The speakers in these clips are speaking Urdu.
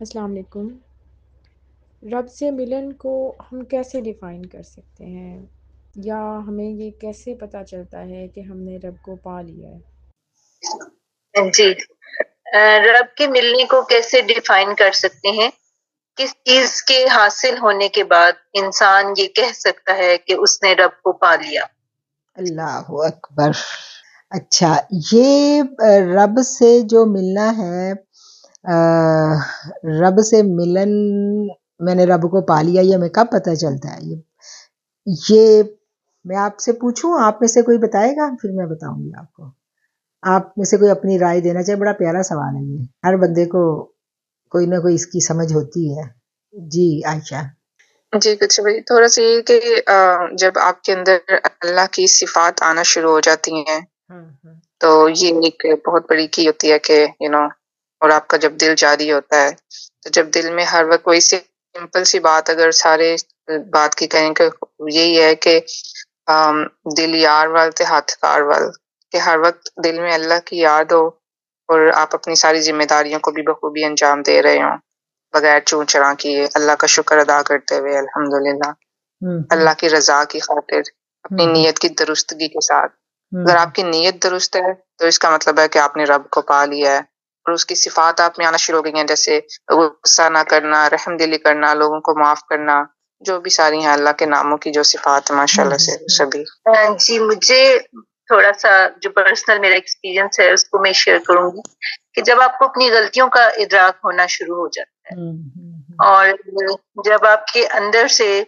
السلام علیکم۔ رب سے ملن کو ہم کیسے ڈیفائن کر سکتے ہیں؟ یا ہمیں یہ کیسے پتہ چلتا ہے کہ ہم نے رب کو پا لیا ہے؟ جی۔ رب کے ملنے کو کیسے ڈیفائن کر سکتے ہیں؟ کس چیز کے حاصل ہونے کے بعد انسان یہ کہہ سکتا ہے کہ اس نے رب کو پا لیا۔ اللہ اکبر۔ اچھا یہ رب سے جو ملنا ہے رب سے ملن میں نے رب کو پا لیا یہ ہمیں کب پتہ چلتا ہے؟ یہ میں آپ سے پوچھوں آپ میں سے کوئی بتائے گا؟ پھر میں بتاؤں گی آپ کو۔ آپ میں سے کوئی اپنی رائے دینا چاہے بڑا پیارا سوال ہے یہ۔ ہر بندے کو کوئی نہ کوئی اس کی سمجھ ہوتی ہے۔ جی عائشہ۔ جی کچھ بھائی تھوڑا سا یہ کہ جب آپ کے اندر اللہ کی صفات آنا شروع ہو جاتی ہیں ہاں، ہاں۔ تو یہ ایک بہت بڑی کی ہوتی ہے کہ یو نو اور آپ کا جب دل جاری ہوتا ہے تو جب دل میں ہر وقت کوئی سمپل سی بات اگر سارے بات کی کہیں کہ یہی ہے کہ دل یار وال تے ہاتھ کار وال کہ ہر وقت دل میں اللہ کی یاد ہو اور آپ اپنی ساری ذمہ داریوں کو بھی بخوبی انجام دے رہے ہوں بغیر چون چڑا کیے اللہ کا شکر ادا کرتے ہوئے الحمد للہ اللہ کی رضا کی خاطر اپنی نیت کی درستگی کے ساتھ۔ اگر آپ کی نیت درست ہے تو اس کا مطلب ہے کہ آپ نے رب کو پا لیا ہے۔ اور اس کی صفات آپ میں آنا شروع ہو گئی ہیں جیسے غصہ نہ کرنا رحم دلی کرنا لوگوں کو معاف کرنا جو بھی ساری ہیں اللہ کے ناموں کی جو صفات ہیں ماشاء اللہ سے سبھی۔ جی مجھے تھوڑا سا جو پرسنل میرا ایکسپیرینس ہے اس کو میں شیئر کروں گی کہ جب آپ کو اپنی غلطیوں کا ادراک ہونا شروع ہو جاتا ہے اور جب آپ کے اندر سے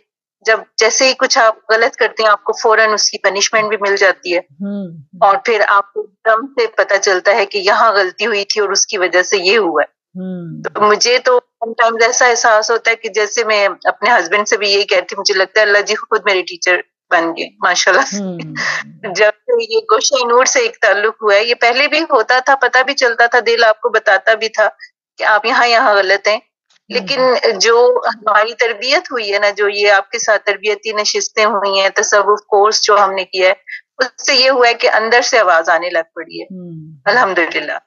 جب جیسے ہی کچھ آپ غلط کرتے ہیں آپ کو فوراً اس کی پنشمنٹ بھی مل جاتی ہے۔ اور پھر آپ کو دم سے پتہ چلتا ہے کہ یہاں غلطی ہوئی تھی اور اس کی وجہ سے یہ ہوا ہے۔ تو مجھے تو ایسا احساس ہوتا ہے کہ جیسے میں اپنے ہسبینڈ سے بھی یہی کہتی مجھے لگتا ہے اللہ جی خود میری ٹیچر بن گئے ماشاء اللہ جب یہ گوشہ نور سے ایک تعلق ہوا ہے یہ پہلے بھی ہوتا تھا پتہ بھی چلتا تھا دل آپ کو بتاتا بھی تھا کہ آپ یہاں یہاں غلط ہیں۔ لیکن جو ہماری تربیت ہوئی ہے نا جو یہ آپ کے ساتھ تربیتی نشستیں ہوئی ہیں تصوف کورس جو ہم نے کیا ہے اس سے یہ ہوا ہے کہ اندر سے آواز آنے لگ پڑی ہے۔ الحمد للہ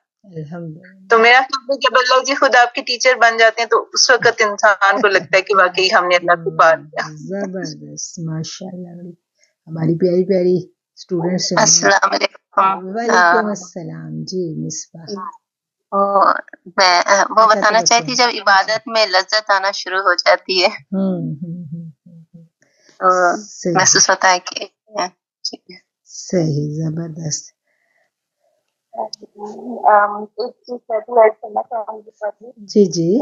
تو میرا خیال ہے جب اللہ جی خود آپ کی ٹیچر بن جاتے ہیں تو اس وقت انسان کو لگتا ہے کہ واقعی ہم نے اللہ کو پار زبردست ماشاء اللہ ہماری پیاری پیاری اسٹوڈینٹس السلام علیکم۔ وعلیکم السلام۔ جی مصباح۔ میں وہ بتانا چاہتی جب عبادت میں لذت آنا شروع ہو جاتی ہے۔ محسوس ہوتا ہے کہ صحیح زبردست۔ جی جی۔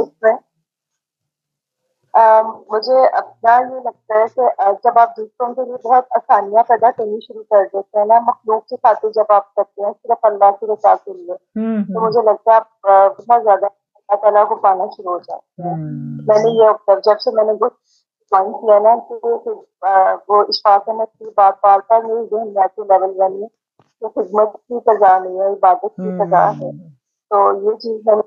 مجھے اپنا یہ لگتا ہے کہ جب آپ دوسروں کے لیے بہت آسانیاں پیدا کرنی شروع کر دیتے ہیں نا مخلوق کی خاطر جب آپ کرتے ہیں صرف اللہ کی رضا کے لیے تو مجھے لگتا ہے آپ بہت زیادہ اللہ تعالیٰ کو پانا شروع ہو جاتے ہیں میں نے یہ جب سے میں نے پوائنٹ کیا نا کہ وہ اشفاق کی بات بار بار میری ذہن میں لیول بنی کہ خدمت کی سزا نہیں ہے عبادت کی سزا ہے۔ تو یہ چیز میں نے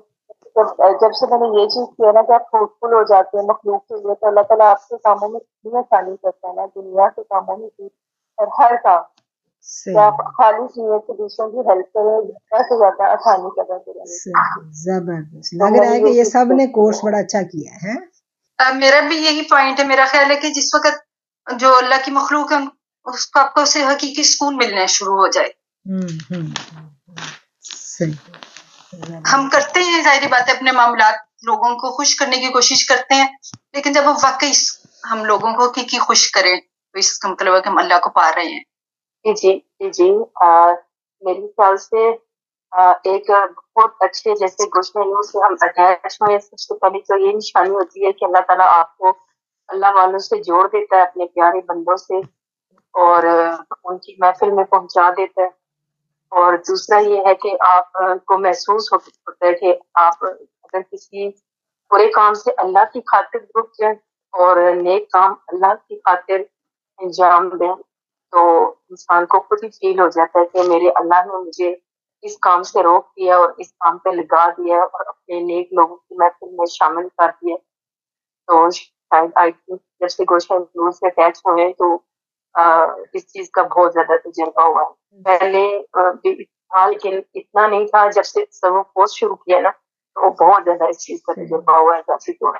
جب سے میں نے یہ چیز کیا نا کہ آپ فروٹفل ہو جاتے ہیں مخلوق کے لیے تو اللہ تعالیٰ آپ کے کاموں میں اتنی آسانی کرتا ہے نا دنیا کے کاموں میں بھی اور ہر کام۔ آپ خالی چیزیں کہ دوسروں کی ہیلپ کریں زیادہ سے زیادہ آسانی پیدا کریں۔ زبردست۔ لگ رہا ہے کہ یہ سب نے کورس بڑا اچھا کیا ہے۔ میرا بھی یہی پوائنٹ ہے میرا خیال ہے کہ جس وقت جو اللہ کی مخلوق ہے اس کو آپ کو اسے حقیقی سکون ملنا شروع ہو جائے۔ ہم کرتے ہیں ظاہری بات ہے، اپنے معاملات لوگوں کو خوش کرنے کی کوشش کرتے ہیں، لیکن جب ہم واقعی ہم لوگوں کو کی کی خوش کریں، تو اس کا مطلب ہے کہ ہم اللہ کو پا رہے ہیں۔ جی جی جی میری خیال سے ایک بہت اچھے جیسے گوشت سے ہم اٹیچ ہوئے سب سے پہلے تو یہ نشانی ہوتی ہے کہ اللہ تعالیٰ آپ کو اللہ والوں سے جوڑ دیتا ہے، اپنے پیارے بندوں سے، اور ان کی محفل میں پہنچا دیتا ہے۔ اور دوسرا یہ ہے کہ آپ کو محسوس ہوتا ہے کہ آپ اگر کسی برے کام سے اللہ کی خاطر رک جائیں اور نیک کام اللہ کی خاطر انجام دیں، تو انسان کو خود ہی فیل ہو جاتا ہے کہ میرے اللہ نے مجھے اس کام سے روک دیا اور اس کام پہ لگا دیا اور اپنے نیک لوگوں کی محفل میں شامل کر دیا۔ تو شاید آئی جب سے گوشت سے اٹیچ ہوئے تو اس چیز کا بہت زیادہ تجربہ ہوا۔ ہے پہلے لیکن اتنا نہیں تھا جب سے سب پوسٹ شروع کیا نا تو بہت زیادہ اس چیز کا تجربہ ہوا ہے کافی تو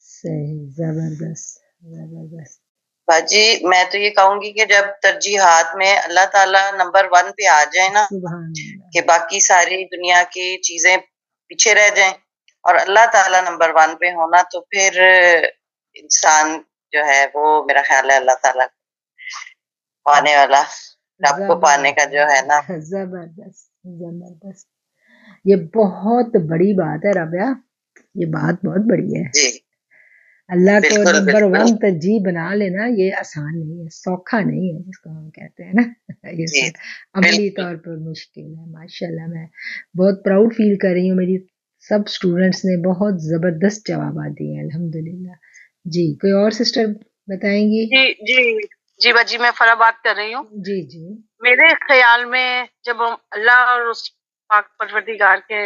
صحیح زبردست زبردست۔ باجی میں تو یہ کہوں گی کہ جب ترجیحات میں اللہ تعالیٰ نمبر ون پہ آ جائے نا کہ باقی ساری دنیا کی چیزیں پیچھے رہ جائیں اور اللہ تعالیٰ نمبر ون پہ ہونا تو پھر انسان جو ہے وہ میرا خیال ہے اللہ تعالیٰ پانے والا رب کو پانے کا جو ہے نا۔ زبردست زبردست۔ یہ بہت بڑی بات ہے رابعہ یہ بات بہت بڑی ہے۔ جی۔ اللہ کو نمبر ون ترجیح بنا لینا یہ آسان نہیں ہے سوکھا نہیں ہے جس کو ہم کہتے ہیں نا۔ یہ جی، عملی طور پر مشکل ہے ماشاء اللہ میں بہت پراؤڈ فیل کر رہی ہوں۔ میری سب اسٹوڈینٹس نے بہت زبردست جوابات دیے ہیں الحمد للہ جی کوئی اور سسٹر بتائیں گی؟ جی جی۔ جی باجی میں فرا بات کر رہی ہوں۔ جی جی۔ میرے خیال میں جب ہم اللہ اور اس پاک پروردگار کے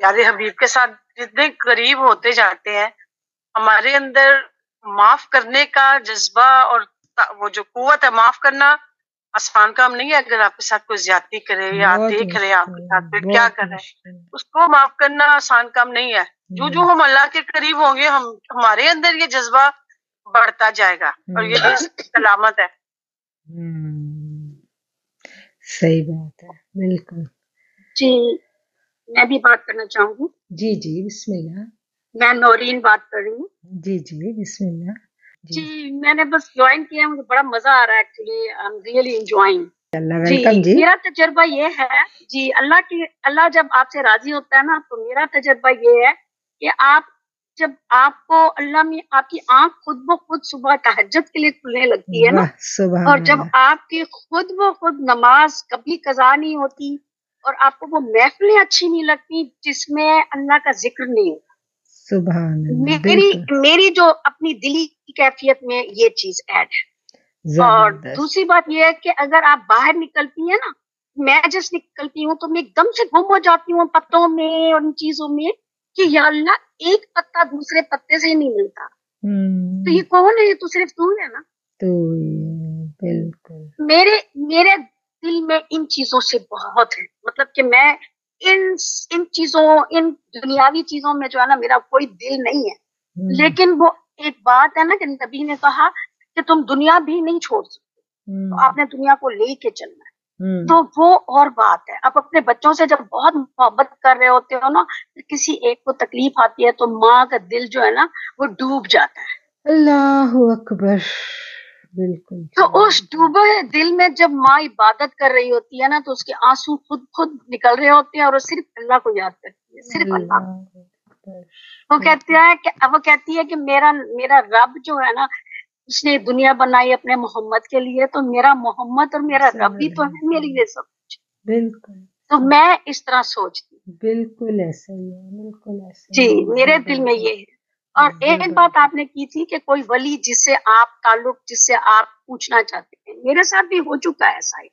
پیارے حبیب کے ساتھ جتنے قریب ہوتے جاتے ہیں ہمارے اندر معاف کرنے کا جذبہ اور وہ جو قوت ہے معاف کرنا آسان کام نہیں ہے۔ اگر آپ کے ساتھ کوئی زیادتی کرے یا دیکھ رہے آپ کے ساتھ پھر کیا کر رہے اس کو معاف کرنا آسان کام نہیں ہے۔ جو جو ہم اللہ کے قریب ہوں گے ہم ہمارے اندر یہ جذبہ بڑھتا جائے گا اور یہ سلامت ہے۔ صحیح بات ہے بالکل۔ جی میں بھی بات کرنا چاہوں گی۔ جی جی بسم اللہ۔ میں نورین بات کر رہی ہوں۔ جی جی بسم اللہ۔ جی, جی، میں نے بس جوائن کیا مجھے بڑا مزہ آ رہا ہے ایکچولی ریئلی انجوائنگ جی, جی۔ میرا تجربہ یہ ہے جی اللہ کی اللہ جب آپ سے راضی ہوتا ہے نا تو میرا تجربہ یہ ہے کہ آپ جب آپ کو اللہ میں آپ کی آنکھ خود بخود صبح تحجد کے لیے کھلنے لگتی ہے نا اور جب آپ کی خود بخود نماز کبھی قضا نہیں ہوتی اور آپ کو وہ محفلیں اچھی نہیں لگتی جس میں اللہ کا ذکر نہیں ہوتا۔ سبحان میری میری جو اپنی دلی کی کیفیت میں یہ چیز ایڈ ہے۔ اور دوسری بات یہ ہے کہ اگر آپ باہر نکلتی ہیں نا میں جس نکلتی ہوں تو میں ایک دم سے گم ہو جاتی ہوں پتوں میں اور ان چیزوں میں۔ کہ یا اللہ ایک پتا دوسرے پتے سے نہیں ملتا۔ تو یہ کون ہے؟ یہ تو صرف تو ہے نا۔ تو بالکل۔ میرے میرے دل میں ان چیزوں سے بہت ہے۔ مطلب کہ میں ان ان چیزوں ان دنیاوی چیزوں میں جو ہے نا میرا کوئی دل نہیں ہے۔ لیکن وہ ایک بات ہے نا کہ نبی نے کہا کہ تم دنیا بھی نہیں چھوڑ سکتے۔ تو آپ نے دنیا کو لے کے چلنا ہے۔ تو وہ اور بات ہے۔ آپ اپنے بچوں سے جب بہت محبت کر رہے ہوتے ہو نا کسی ایک کو تکلیف آتی ہے تو ماں کا دل جو ہے نا وہ ڈوب جاتا ہے۔ اللہ اکبر۔ بالکل۔ تو اس ڈوبے دل میں جب ماں عبادت کر رہی ہوتی ہے نا تو اس کے آنسو خود خود نکل رہے ہوتے ہیں اور وہ صرف اللہ کو یاد کرتی ہے صرف اللہ وہ کہتے ہیں کہ وہ کہتی ہے کہ میرا میرا رب جو ہے نا اس نے دنیا بنائی اپنے محمد کے لیے تو میرا محمد اور میرا رب بھی تو ہے میرے لیے سب کچھ۔ بالکل۔ تو میں اس طرح سوچتی بالکل ایسا ہی ہے بالکل ایسا جی میرے دل میں یہ ہے۔ اور ایک بات آپ نے کی تھی کہ کوئی ولی جس سے آپ تعلق جس سے آپ پوچھنا چاہتے ہیں میرے ساتھ بھی ہو چکا ہے ایسا ہی۔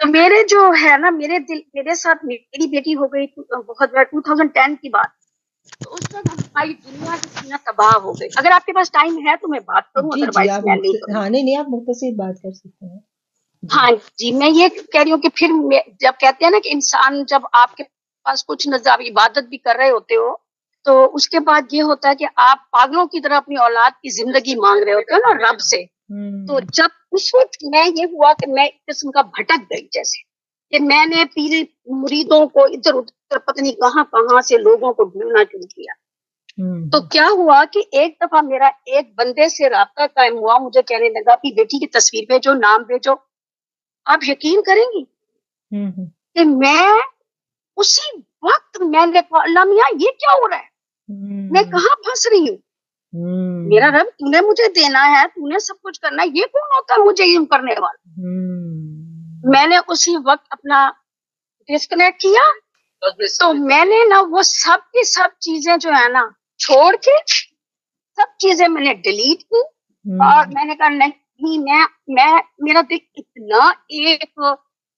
تو میرے جو ہے نا میرے دل میرے ساتھ میری بیٹی ہو گئی بہت بڑا ٹو تھاؤزینڈ ٹین کی بات۔ تو اس وقت ہماری دنیا کی سینہ تباہ ہو گئی۔ اگر آپ کے پاس ٹائم ہے تو میں بات کروں جی جی ہاں نہیں نہیں آپ مختصر بات کر سکتے ہیں۔ ہاں جی میں یہ کہہ رہی ہوں کہ پھر جب کہتے ہیں نا کہ انسان جب آپ کے پاس کچھ نظر عبادت بھی کر رہے ہوتے ہو تو اس کے بعد یہ ہوتا ہے کہ آپ پاگلوں کی طرح اپنی اولاد کی زندگی مانگ رہے ہوتے ہیں نا رب سے۔ تو جب اس وقت میں یہ ہوا کہ میں ایک قسم کا بھٹک گئی جیسے۔ کہ میں نے پیر مریدوں کو ادھر ادھر پتنی کہاں کہاں سے لوگوں کو ڈھونڈنا شروع کیا۔ تو کیا ہوا کہ ایک دفعہ میرا ایک بندے سے رابطہ قائم ہوا مجھے کہنے لگا کہ بیٹی کی تصویر بھیجو نام بھیجو۔ آپ یقین کریں گی کہ میں اسی وقت میں نے کہا اللہ میاں یہ کیا ہو رہا ہے؟ میں کہاں پھنس رہی ہوں؟ میرا رب تو نے مجھے دینا ہے تو نے سب کچھ کرنا ہے یہ کون ہوتا ہے مجھے یوں کرنے والا؟ میں نے اسی وقت اپنا ڈسکنیکٹ کیا تو میں نے نا وہ سب کی سب چیزیں جو ہے نا چھوڑ کے سب چیزیں میں نے ڈیلیٹ کی اور میں نے کہا نہیں میں میں میرا دل اتنا ایک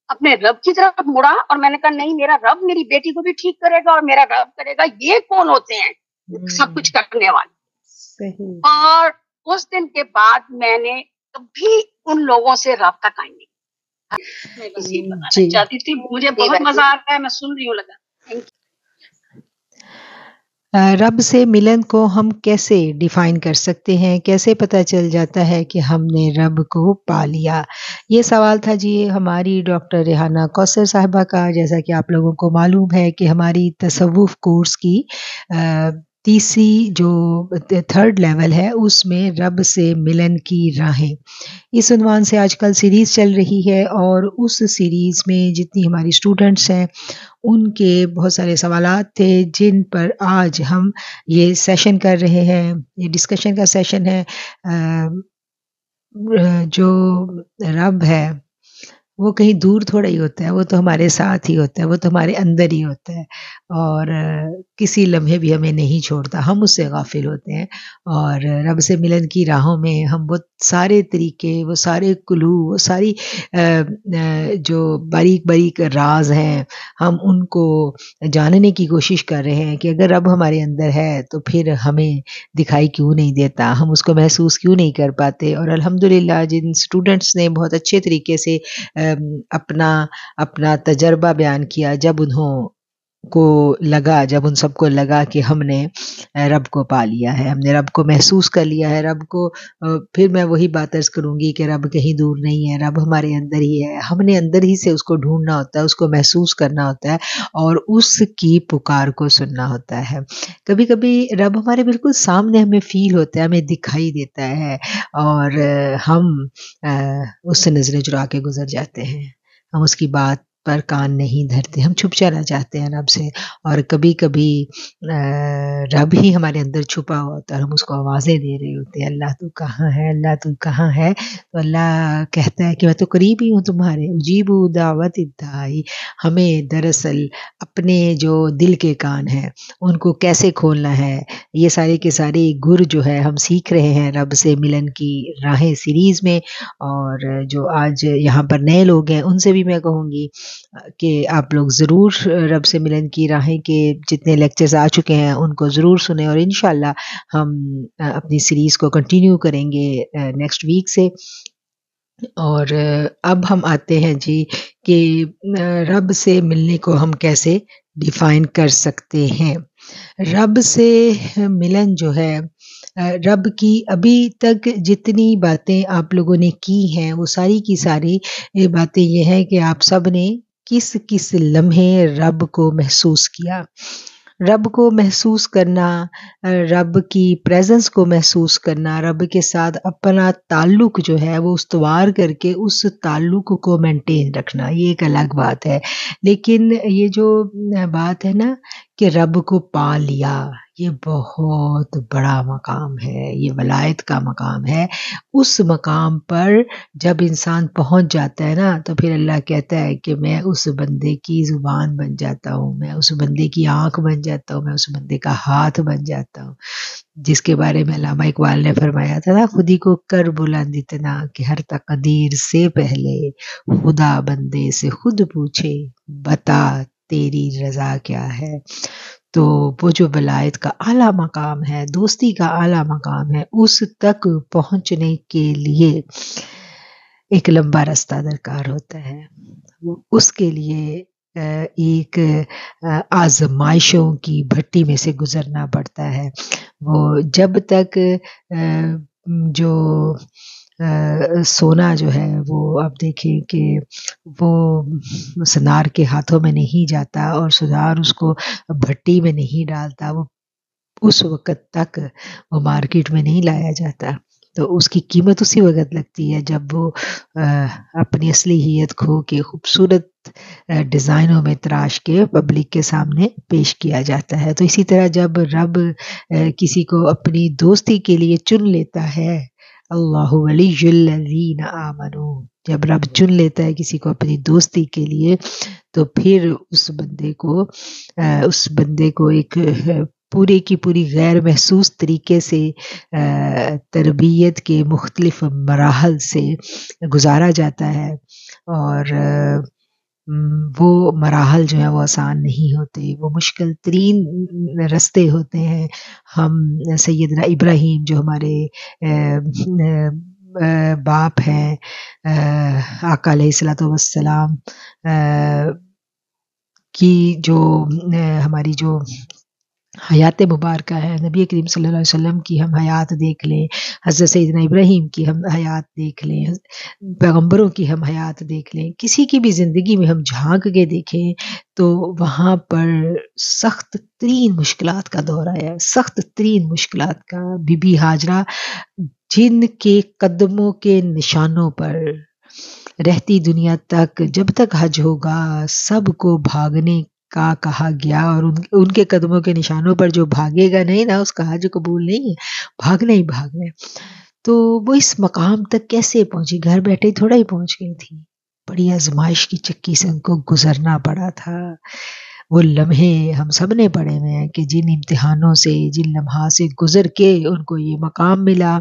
اپنے رب کی طرف مڑا اور میں نے کہا نہیں میرا رب میری بیٹی کو بھی ٹھیک کرے گا اور میرا رب کرے گا یہ کون ہوتے ہیں؟ سب کچھ کرنے والے۔ اور اس دن کے بعد میں نے کبھی ان لوگوں سے رابطہ قائم نہیں جی۔ چاہتی تھی۔ مجھے بہت مزہ آتا ہے میں سن رہی ہوں لگا۔ رب سے ملن کو ہم کیسے ڈیفائن کر سکتے ہیں؟ کیسے پتہ چل جاتا ہے کہ ہم نے رب کو پا لیا؟ یہ سوال تھا جی ہماری ڈاکٹر ریحانہ کوثر صاحبہ کا جیسا کہ آپ لوگوں کو معلوم ہے کہ ہماری تصوف کورس کی تیسری جو تھرڈ لیول ہے، اس میں رب سے ملن کی راہیں۔ اس عنوان سے آج کل سیریز چل رہی ہے اور اس سیریز میں جتنی ہماری اسٹوڈنٹس ہیں، ان کے بہت سارے سوالات تھے، جن پر آج ہم یہ سیشن کر رہے ہیں، یہ ڈسکشن کا سیشن ہے۔ جو رب ہے وہ کہیں دور تھوڑا ہی ہوتا ہے، وہ تو ہمارے ساتھ ہی ہوتا ہے، وہ تو ہمارے اندر ہی ہوتا ہے، اور کسی لمحے بھی ہمیں نہیں چھوڑتا، ہم اس سے غافل ہوتے ہیں، اور رب سے ملن کی راہوں میں ہم وہ سارے طریقے، وہ سارے کلو وہ ساری جو باریک باریک راز ہیں، ہم ان کو جاننے کی کوشش کر رہے ہیں کہ اگر رب ہمارے اندر ہے تو پھر ہمیں دکھائی کیوں نہیں دیتا، ہم اس کو محسوس کیوں نہیں کر پاتے، اور الحمد للہ جن اسٹوڈنٹس نے بہت اچھے طریقے سے اپنا اپنا تجربہ بیان کیا جب انہوں کو لگا، جب ان سب کو لگا کہ ہم نے رب کو پا لیا ہے، ہم نے رب کو محسوس کر لیا ہے، رب کو پھر میں وہی بات عرض کروں گی کہ رب کہیں دور نہیں ہے، رب ہمارے اندر ہی ہے۔ ہم نے اندر ہی سے اس کو ڈھونڈنا ہوتا ہے، اس کو محسوس کرنا ہوتا ہے اور اس کی پکار کو سننا ہوتا ہے۔ کبھی کبھی رب ہمارے بالکل سامنے ہمیں فیل ہوتا ہے، ہمیں دکھائی دیتا ہے اور ہم اس سے نظریں چرا کے گزر جاتے ہیں۔ ہم اس کی بات پر کان نہیں دھرتے۔ ہم چھپ جانا چاہتے ہیں رب سے اور کبھی کبھی رب ہی ہمارے اندر چھپا ہوتا ہے اور ہم اس کو آوازیں دے رہے ہوتے ہیں۔ اللہ تو کہاں ہے؟ اللہ تو کہاں ہے؟ تو اللہ کہتا ہے کہ میں تو قریب ہی ہوں تمہارے۔ عجیب دعوت ادائی ہمیں دراصل اپنے جو دل کے کان ہیں، ان کو کیسے کھولنا ہے؟ یہ سارے کے سارے گر جو ہے، ہم سیکھ رہے ہیں رب سے ملن کی راہیں سیریز میں۔ اور جو آج یہاں پر نئے لوگ ہیں، ان سے بھی میں کہوں گی کہ آپ لوگ ضرور رب سے ملن کی راہیں کے جتنے لیکچرز آ چکے ہیں ان کو ضرور سنیں اور انشاءاللہ ہم اپنی سیریز کو کنٹینیو کریں گے نیکسٹ ویک سے۔ اور اب ہم آتے ہیں جی کہ رب سے ملنے کو ہم کیسے ڈیفائن کر سکتے ہیں۔ رب سے ملن جو ہے رب کی ابھی تک جتنی باتیں آپ لوگوں نے کی ہیں، وہ ساری کی ساری باتیں یہ ہیں کہ آپ سب نے کس کس لمحے رب کو محسوس کیا۔ رب کو محسوس کرنا، رب کی پریزنس کو محسوس کرنا، رب کے ساتھ اپنا تعلق جو ہے، وہ استوار کر کے اس تعلق کو مینٹین رکھنا، یہ ایک الگ بات ہے۔ لیکن یہ جو بات ہے نا کہ رب کو پا لیا، یہ بہت بڑا مقام ہے، یہ ولایت کا مقام ہے۔ اس مقام پر جب انسان پہنچ جاتا ہے نا، تو پھر اللہ کہتا ہے کہ میں اس بندے کی زبان بن جاتا ہوں، میں اس بندے کی آنکھ بن جاتا ہوں، میں اس بندے کا ہاتھ بن جاتا ہوں۔ جس کے بارے میں علامہ اقبال نے فرمایا تھا نا، خودی کو کر بلند اتنا کہ ہر تقدیر سے پہلے خدا بندے سے خود پوچھے، بتا تیری رضا کیا ہے؟ تو وہ جو ولایت کا اعلیٰ مقام ہے، دوستی کا اعلیٰ مقام ہے، اس تک پہنچنے کے لیے ایک لمبا رستہ درکار ہوتا ہے۔ اس کے لیے ایک آزمائشوں کی بھٹی میں سے گزرنا پڑتا ہے۔ وہ جب تک جو سونا جو ہے، وہ آپ دیکھیں کہ وہ سنار کے ہاتھوں میں نہیں جاتا اور سنار اس کو بھٹی میں نہیں ڈالتا، وہ اس وقت تک وہ مارکیٹ میں نہیں لایا جاتا۔ تو اس کی قیمت اسی وقت لگتی ہے جب وہ اپنی اصلیت کھو کے خوبصورت ڈیزائنوں میں تراش کے پبلک کے سامنے پیش کیا جاتا ہے۔ تو اسی طرح جب رب کسی کو اپنی دوستی کے لیے چن لیتا ہے اللہ ولی الذین آمنو۔ جب رب چن لیتا ہے کسی کو اپنی دوستی کے لیے، تو پھر اس بندے کو اس بندے کو ایک پورے کی پوری غیر محسوس طریقے سے تربیت کے مختلف مراحل سے گزارا جاتا ہے۔ اور وہ مراحل جو ہیں وہ آسان نہیں ہوتے، وہ مشکل ترین رستے ہوتے ہیں۔ ہم، سیدنا ابراہیم جو ہمارے باپ ہیں آقا علیہ السلاۃ وسلام کی جو ہماری جو حیات مبارکہ ہے۔ نبی کریم صلی اللہ علیہ وسلم کی ہم حیات دیکھ لیں، حضرت سیدنا ابراہیم کی ہم حیات دیکھ لیں پیغمبروں کی ہم حیات دیکھ لیں۔ کسی کی بھی زندگی میں ہم جھانک کے دیکھیں تو وہاں پر سخت ترین مشکلات کا دور آیا سخت ترین مشکلات کا بی بی حاجرہ جن کے قدموں کے نشانوں پر رہتی دنیا تک، جب تک حج ہوگا، سب کو بھاگنے کا کہا گیا اور ان کے قدموں کے نشانوں پر جو بھاگے گا نہیں نا اس کا حج قبول نہیں ہے بھاگنا ہی بھاگنا تو وہ اس مقام تک کیسے پہنچی؟ گھر بیٹھے تھوڑا ہی پہنچ گئی تھی۔ بڑی آزمائش کی چکی سے ان کو گزرنا پڑا تھا۔ وہ لمحے ہم سب نے پڑھے ہوئے ہیں کہ جن امتحانوں سے، جن لمحات سے گزر کے ان کو یہ مقام ملا۔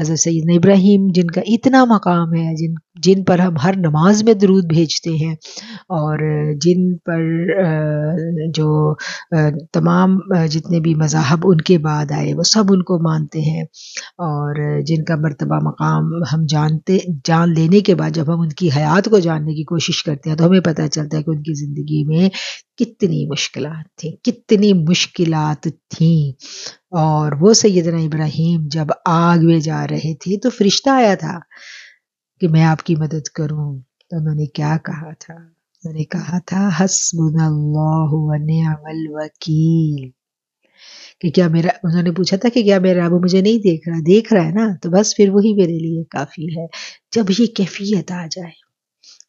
حضرت سید ابراہیم، جن کا اتنا مقام ہے، جن جن پر ہم ہر نماز میں درود بھیجتے ہیں اور جن پر جو تمام جتنے بھی مذاہب ان کے بعد آئے، وہ سب ان کو مانتے ہیں۔ اور جن کا مرتبہ مقام ہم جانتے، جان لینے کے بعد جب ہم ان کی حیات کو جاننے کی کوشش کرتے ہیں تو ہمیں پتہ چلتا ہے کہ ان کی زندگی میں کتنی مشکلات تھیں، کتنی مشکلات تھیں۔ اور وہ سیدنا ابراہیم جب آگ میں جا رہے تھے تو فرشتہ آیا تھا کہ میں آپ کی مدد کروں۔ تو انہوں نے کیا کہا تھا؟ انہوں نے کہا تھا، حسبنا اللہ و نعم الوکیل۔ کہ کیا میرا، انہوں نے پوچھا تھا کہ کیا میرا ابو مجھے نہیں دیکھ رہا دیکھ رہا ہے نا؟ تو بس پھر وہی میرے لیے کافی ہے۔ جب یہ کیفیت آ جائے،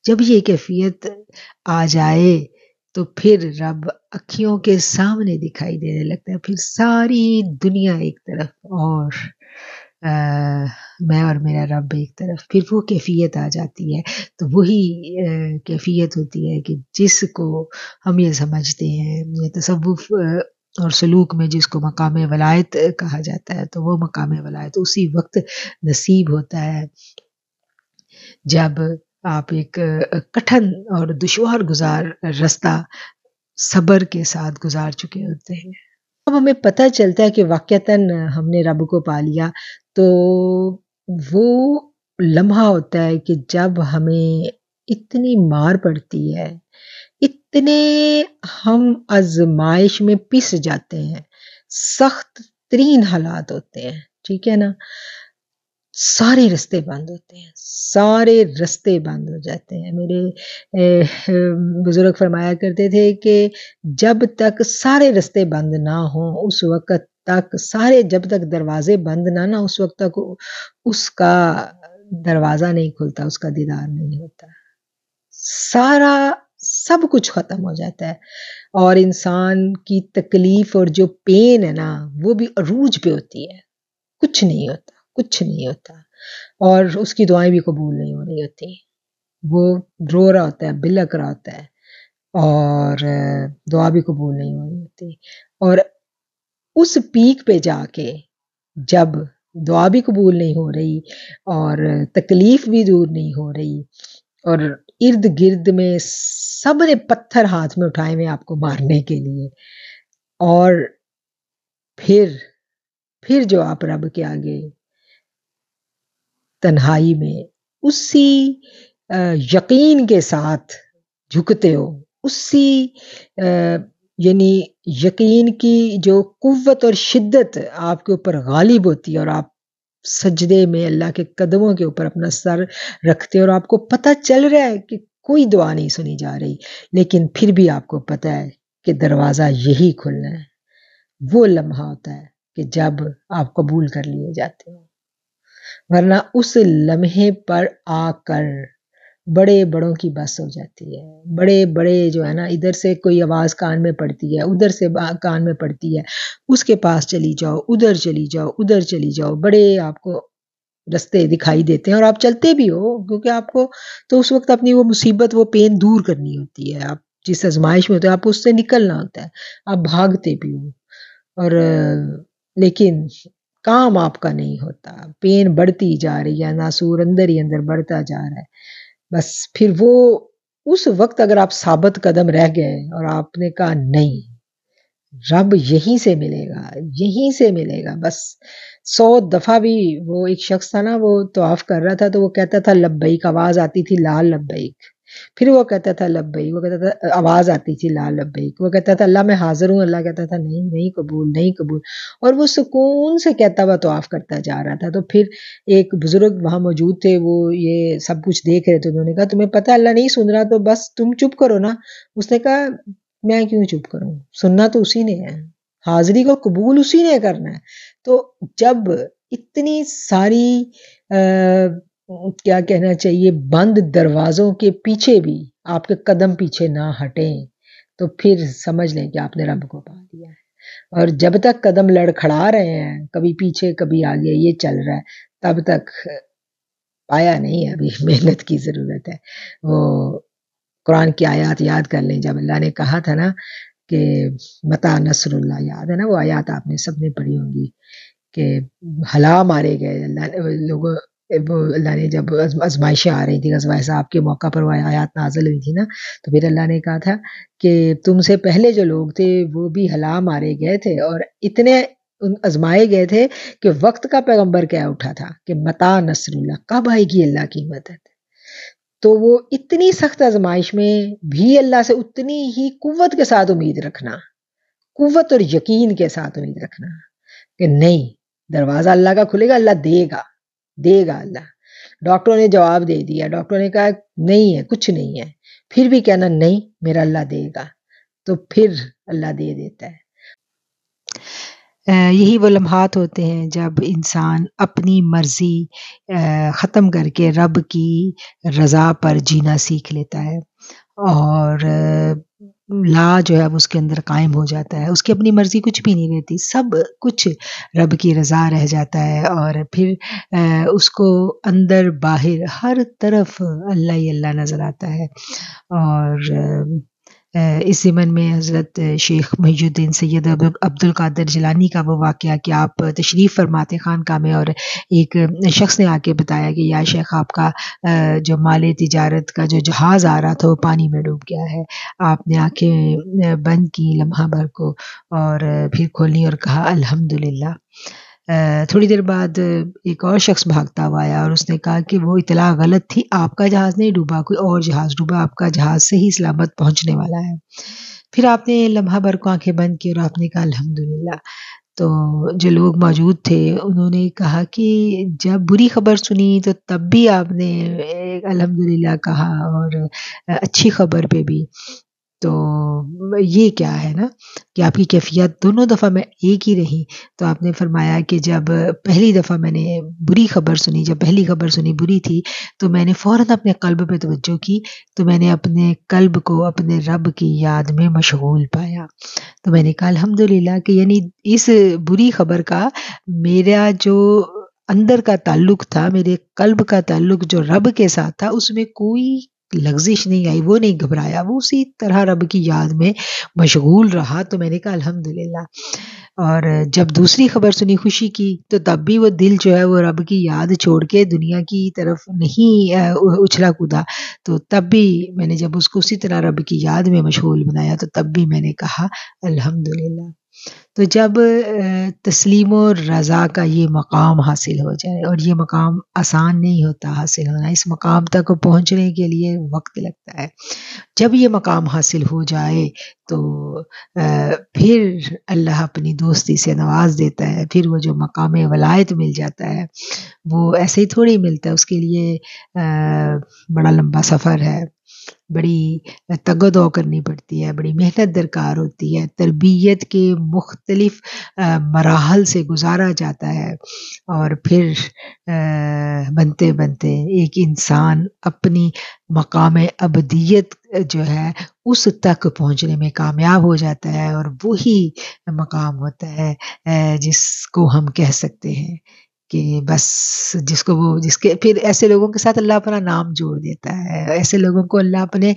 جب یہ کیفیت آ جائے تو پھر رب اکھیوں کے سامنے دکھائی دینے لگتا ہے، پھر ساری دنیا ایک طرف اور میں اور میرا رب ایک طرف، پھر وہ کیفیت آ جاتی ہے۔ تو وہی کیفیت ہوتی ہے کہ جس کو ہم یہ سمجھتے ہیں، یہ تصوف اور سلوک میں جس کو مقام ولایت کہا جاتا ہے، تو وہ مقام ولایت اسی وقت نصیب ہوتا ہے۔ جب آپ ایک کٹھن اور دشوار گزار رستہ صبر کے ساتھ گزار چکے ہوتے ہیں۔ اب ہمیں پتہ چلتا ہے کہ واقعتاً ہم نے رب کو پا لیا۔ تو وہ لمحہ ہوتا ہے کہ جب ہمیں اتنی مار پڑتی ہے، اتنے ہم آزمائش میں پس جاتے ہیں، سخت ترین حالات ہوتے ہیں۔ ٹھیک ہے نا؟ سارے رستے بند ہوتے ہیں، سارے رستے بند ہو جاتے ہیں۔ میرے بزرگ فرمایا کرتے تھے کہ جب تک سارے رستے بند نہ ہوں، اس وقت تک سارے، جب تک دروازے بند نہ نہ اس وقت تک اس کا دروازہ نہیں کھلتا، اس کا دیدار نہیں ہوتا۔ سارا، سب کچھ ختم ہو جاتا ہے۔ اور انسان کی تکلیف اور جو پین ہے نا، وہ بھی عروج پہ ہوتی ہے۔ کچھ نہیں ہوتا۔ کچھ نہیں ہوتا۔ اور اس کی دعائیں بھی قبول نہیں ہو رہی ہوتی۔ وہ رو رہا ہوتا ہے، بلک رہا ہوتا ہے۔ اور دعا بھی قبول نہیں ہو رہی ہوتی۔ اور اس پیک پہ جا کے جب دعا بھی قبول نہیں ہو رہی اور تکلیف بھی دور نہیں ہو رہی اور ارد گرد میں سب نے پتھر ہاتھ میں اٹھائے ہوئے آپ کو مارنے کے لیے، اور پھر پھر جو آپ رب کے آگے تنہائی میں اسی یقین کے ساتھ جھکتے ہو، اسی یعنی یقین کی جو قوت اور شدت آپ کے اوپر غالب ہوتی ہے اور آپ سجدے میں اللہ کے قدموں کے اوپر اپنا سر رکھتے اور آپ کو پتہ چل رہا ہے کہ کوئی دعا نہیں سنی جا رہی، لیکن پھر بھی آپ کو پتہ ہے کہ دروازہ یہی کھلنا ہے۔ وہ لمحہ ہوتا ہے کہ جب آپ قبول کر لیے جاتے ہو۔ ورنہ اس لمحے پر آ کر بڑے بڑوں کی بس ہو جاتی ہے۔ بڑے بڑے جو ہے نا، ادھر سے کوئی آواز کان میں پڑتی ہے، ادھر سے کان میں پڑتی ہے، اس کے پاس چلی جاؤ، ادھر چلی جاؤ، ادھر چلی جاؤ، بڑے آپ کو رستے دکھائی دیتے ہیں اور آپ چلتے بھی ہو، کیونکہ آپ کو تو اس وقت اپنی وہ مصیبت، وہ پین دور کرنی ہوتی ہے۔ آپ جس ازمائش میں ہوتے ہیں، آپ اس سے نکلنا ہوتا ہے، آپ بھاگتے بھی ہو۔ اور، لیکن کام آپ کا نہیں ہوتا۔ پین بڑھتی جا رہی ہے، ناسور اندر ہی اندر بڑھتا جا رہا ہے۔ بس پھر وہ اس وقت اگر آپ ثابت قدم رہ گئے اور آپ نے کہا نہیں، رب یہیں سے ملے گا، یہیں سے ملے گا۔ بس سو دفعہ بھی وہ ایک شخص تھا نا، وہ تو آف کر رہا تھا تو وہ کہتا تھا لبیک، آواز آتی تھی لال لبیک۔ پھر وہ کہتا تھا لبئی وہ کہتا تھا، آواز آتی تھی لا لبئی وہ کہتا تھا، اللہ میں حاضر ہوں، اللہ کہتا تھا، نہیں نہیں قبول نہیں قبول۔ اور وہ سکون سے کہتا ہوا تو آف کرتا جا رہا تھا۔ تو پھر ایک بزرگ وہاں موجود تھے، وہ یہ سب کچھ دیکھ رہے تھے۔ انہوں نے کہا، تمہیں پتہ اللہ نہیں سن رہا، تو بس تم چپ کرو نا۔ اس نے کہا، میں کیوں چپ کروں؟ سننا تو اسی نے ہے۔ حاضری کو قبول اسی نے کرنا ہے۔ تو جب اتنی ساری کیا کہنا چاہیے؟ بند دروازوں کے پیچھے بھی آپ کے قدم پیچھے نہ ہٹیں۔ تو پھر سمجھ لیں کہ آپ نے رب کو پا دیا۔ ہے اور جب تک قدم لڑکھڑا رہے ہیں، کبھی پیچھے، کبھی آگے، یہ چل رہا ہے، تب تک پایا نہیں ہے۔ ابھی محنت کی ضرورت ہے۔ وہ قرآن کی آیات یاد کر لیں۔ جب اللہ نے کہا تھا نا کہ متا نصر اللہ یاد ہے نا وہ آیات آپ نے سب نے پڑھی ہوں گی کہ ہلا مارے گئے۔ اللہ لوگوں اللہ نے جب ازمائشیں آ رہی تھیں غزوہ صاحب کے موقع پر وہ آیات نازل ہوئی تھی نا، تو پھر اللہ نے کہا تھا کہ تم سے پہلے جو لوگ تھے وہ بھی ہلا مارے گئے تھے اور اتنے ازمائے گئے تھے کہ وقت کا پیغمبر کیا اٹھا تھا کہ متا نصر اللہ کب آئے گی اللہ کی مدد؟ تو وہ اتنی سخت ازمائش میں بھی اللہ سے اتنی ہی قوت کے ساتھ امید رکھنا، قوت اور یقین کے ساتھ امید رکھنا کہ نہیں، دروازہ اللہ کا کھلے گا، اللہ دے گا۔ دے گا اللہ۔ ڈاکٹروں نے جواب دے دیا۔ ڈاکٹروں نے کہا، نہیں ہے، کچھ نہیں ہے۔ پھر بھی کہنا، نہیں، میرا اللہ دے گا۔ تو پھر اللہ دے دیتا ہے۔ یہی وہ لمحات ہوتے ہیں جب انسان اپنی مرضی ختم کر کے رب کی رضا پر جینا سیکھ لیتا ہے۔ اور لا جو ہے اس کے اندر قائم ہو جاتا ہے۔ اس کی اپنی مرضی کچھ بھی نہیں رہتی۔ سب کچھ رب کی رضا رہ جاتا ہے اور پھر اس کو اندر باہر ہر طرف اللہ ہی اللہ نظر آتا ہے۔ اور اس زمن میں حضرت شیخ محی الدین سید عبد القادر جلانی کا وہ واقعہ کہ آپ تشریف فرماتے خان کا میں اور ایک شخص نے آ کے بتایا کہ یا شیخ، آپ کا جو مال تجارت کا جو جہاز آ رہا تھا وہ پانی میں ڈوب گیا ہے۔ آپ نے آنکھیں بند کی لمحہ بھر کو اور پھر کھولی اور کہا الحمد للہ تھوڑی دیر بعد ایک اور شخص بھاگتا ہوا آیا اور اس نے کہا کہ وہ اطلاع غلط تھی، آپ کا جہاز نہیں ڈوبا، کوئی اور جہاز ڈوبا، آپ کا جہاز سے ہی سلامت پہنچنے والا ہے۔ پھر آپ نے لمحہ بھر کو آنکھیں بند کی اور آپ نے کہا الحمد للہ تو جو لوگ موجود تھے، انہوں نے کہا کہ جب بری خبر سنی تو تب بھی آپ نے الحمد للہ کہا اور اچھی خبر پہ بھی۔ تو یہ کیا ہے نا کہ آپ کی کیفیت دونوں دفعہ میں ایک ہی رہی۔ تو آپ نے فرمایا کہ جب پہلی دفعہ میں نے بری خبر سنی، جب پہلی خبر سنی بری تھی، تو میں نے فوراً اپنے قلب پہ توجہ کی، تو میں نے اپنے قلب کو اپنے رب کی یاد میں مشغول پایا۔ تو میں نے کہا الحمد للہ کہ یعنی اس بری خبر کا میرا جو اندر کا تعلق تھا، میرے قلب کا تعلق جو رب کے ساتھ تھا، اس میں کوئی لغزش نہیں آئی، وہ نہیں گھبرایا، وہ اسی طرح رب کی یاد میں مشغول رہا۔ تو میں نے کہا الحمد للہ اور جب دوسری خبر سنی خوشی کی، تو تب بھی وہ دل جو ہے، وہ رب کی یاد چھوڑ کے دنیا کی طرف نہیں اچھلا کودا تو تب بھی میں نے جب اس کو اسی طرح رب کی یاد میں مشغول بنایا، تو تب بھی میں نے کہا الحمد للہ تو جب تسلیم و رضا کا یہ مقام حاصل ہو جائے، اور یہ مقام آسان نہیں ہوتا حاصل ہونا، اس مقام تک پہنچنے کے لیے وقت لگتا ہے۔ جب یہ مقام حاصل ہو جائے تو پھر اللہ اپنی دوستی سے نواز دیتا ہے، پھر وہ جو مقام ولایت مل جاتا ہے، وہ ایسے ہی تھوڑی ملتا ہے، اس کے لیے بڑا لمبا سفر ہے۔ بڑی تگ و دو کرنی پڑتی ہے، بڑی محنت درکار ہوتی ہے، تربیت کے مختلف مراحل سے گزارا جاتا ہے اور پھر بنتے بنتے ایک انسان اپنی مقام ابدیت جو ہے اس تک پہنچنے میں کامیاب ہو جاتا ہے اور وہی مقام ہوتا ہے جس کو ہم کہہ سکتے ہیں۔ کہ بس جس کو وہ، جس کے، پھر ایسے لوگوں کے ساتھ اللہ اپنا نام جوڑ دیتا ہے ایسے لوگوں کو اللہ اپنے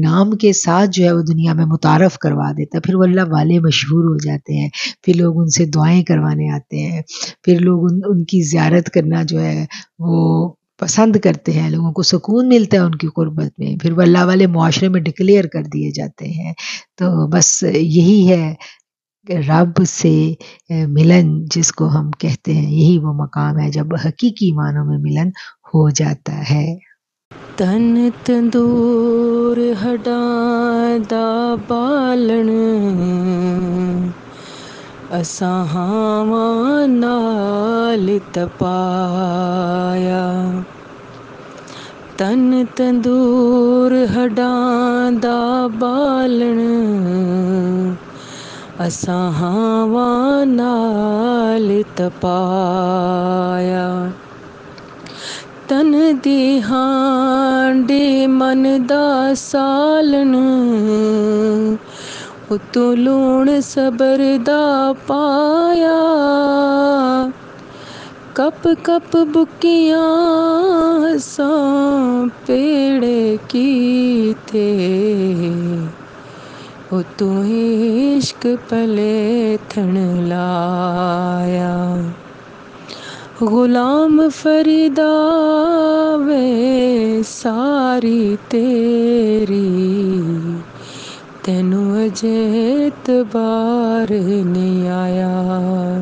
نام کے ساتھ جو ہے وہ دنیا میں متعارف کروا دیتا ہے، پھر وہ اللہ والے مشہور ہو جاتے ہیں، پھر لوگ ان سے دعائیں کروانے آتے ہیں، پھر لوگ ان ان کی زیارت کرنا جو ہے وہ پسند کرتے ہیں، لوگوں کو سکون ملتا ہے ان کی قربت میں، پھر وہ اللہ والے معاشرے میں ڈکلیئر کر دیے جاتے ہیں۔ تو بس یہی ہے رب سے ملن جس کو ہم کہتے ہیں، یہی وہ مقام ہے جب حقیقی معنوں میں ملن ہو جاتا ہے۔ تن تندور ہٹا دا بالن نال تپایا۔ تن تندور ہڈان دا بالن اساں ہاواں نال تپایا۔ تن دی ہانڈی من دا سالن، اتو لون صبر دا پایا۔ کپ کپ بکیاں ساں کی تھے ہو تو عشق پلے تھن لایا۔ غلام فریدا وے ساری تیری تینو اجے بار نہیں آیا۔